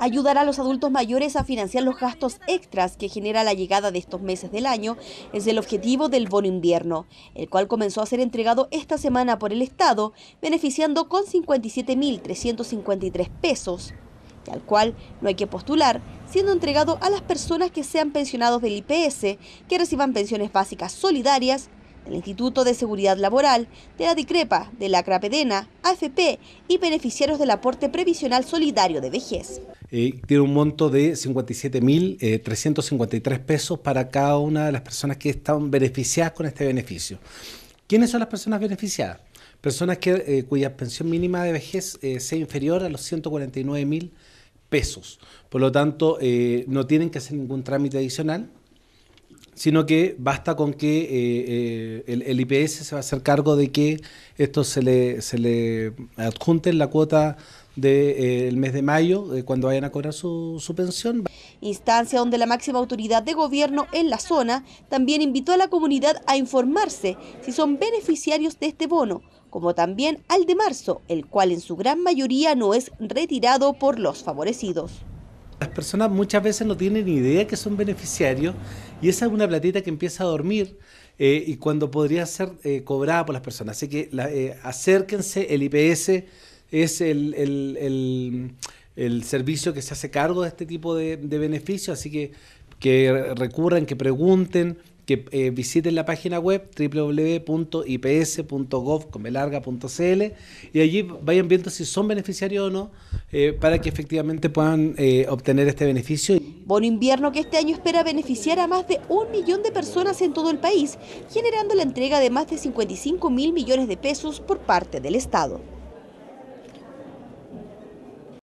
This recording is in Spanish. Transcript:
Ayudar a los adultos mayores a financiar los gastos extras que genera la llegada de estos meses del año es el objetivo del bono invierno, el cual comenzó a ser entregado esta semana por el Estado, beneficiando con 57.353 pesos, y al cual no hay que postular, siendo entregado a las personas que sean pensionados del IPS, que reciban pensiones básicas solidarias, del Instituto de Seguridad Laboral, de la DICREPA, de la CRAPEDENA, AFP y beneficiarios del aporte previsional solidario de vejez. Eh, tiene un monto de 57.353 eh, pesos para cada una de las personas que están beneficiadas con este beneficio. ¿Quiénes son las personas beneficiadas? Personas que, eh, cuya pensión mínima de vejez sea inferior a los 149.000 pesos. Por lo tanto, no tienen que hacer ningún trámite adicional, sino que basta con que eh, eh, el, IPS se va a hacer cargo de que esto se le, se le adjunte en la cuota del mes de mayo, cuando vayan a cobrar su, su pensión. Instancia donde la máxima autoridad de gobierno en la zona también invitó a la comunidad a informarse si son beneficiarios de este bono, como también al de marzo, el cual en su gran mayoría no es retirado por los favorecidos. Las personas muchas veces no tienen ni idea que son beneficiarios y esa es una platita que empieza a dormir eh, y cuando podría ser eh, cobrada por las personas. Así que eh, acérquense, el IPS es el, servicio que se hace cargo de este tipo de, de beneficios, así que que recurran, que pregunten, que eh, visiten la página web www.ips.gov.cl y allí vayan viendo si son beneficiarios o no eh, para que efectivamente puedan eh, obtener este beneficio. Bono invierno que este año espera beneficiar a más de un millón de personas en todo el país, generando la entrega de más de 55 mil millones de pesos por parte del Estado.